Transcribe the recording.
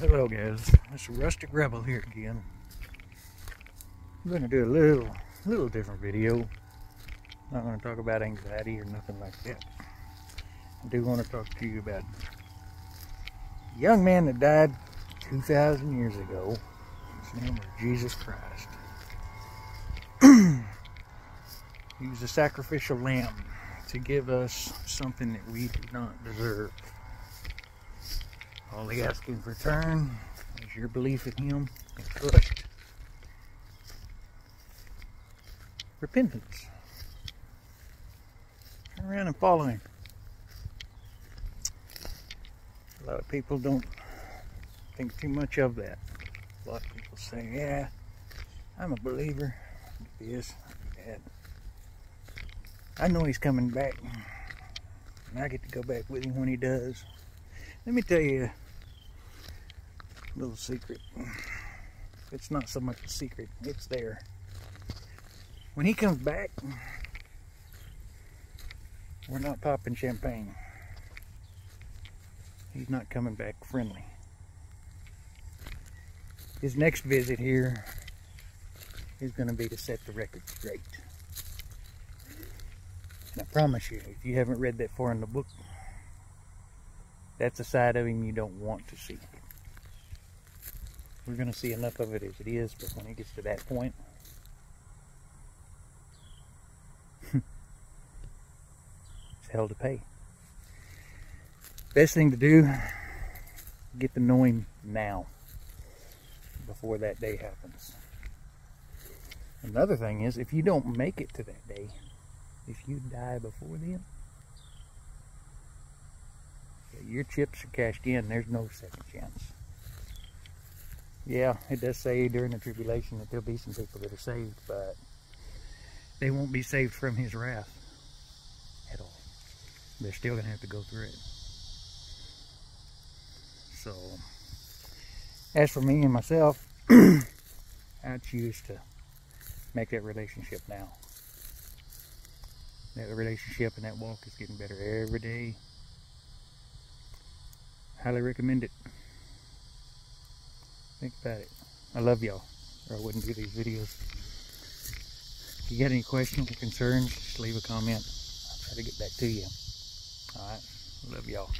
Hello guys, it's Rustic Rebel here again. I'm going to do a little, little different video. Not going to talk about anxiety or nothing like that. I do want to talk to you about a young man that died 2,000 years ago. His name was Jesus Christ. he was a sacrificial lamb to give us something that we did not deserve. All he asks in return is your belief in him and trust. Repentance. Turn around and follow him. A lot of people don't think too much of that. A lot of people say, yeah, I'm a believer. Yes, that. I know he's coming back. And I get to go back with him when he does. Let me tell you little secret. It's not so much a secret, it's there. When he comes back, we're not popping champagne. He's not coming back friendly. His next visit here is going to be to set the record straight. And I promise you, if you haven't read that far in the book, that's a side of him you don't want to see we're going to see enough of it as it is, but when it gets to that point, it's hell to pay. Best thing to do, get the knowing now, before that day happens. Another thing is, if you don't make it to that day, if you die before then, your chips are cashed in, there's no second chance yeah, it does say during the tribulation that there'll be some people that are saved, but they won't be saved from his wrath at all. They're still going to have to go through it. So, as for me and myself, I choose to make that relationship now. That relationship and that walk is getting better every day. Highly recommend it. Think about it. I love y'all, or I wouldn't do these videos. If you got any questions or concerns, just leave a comment. I'll try to get back to you. Alright, love y'all.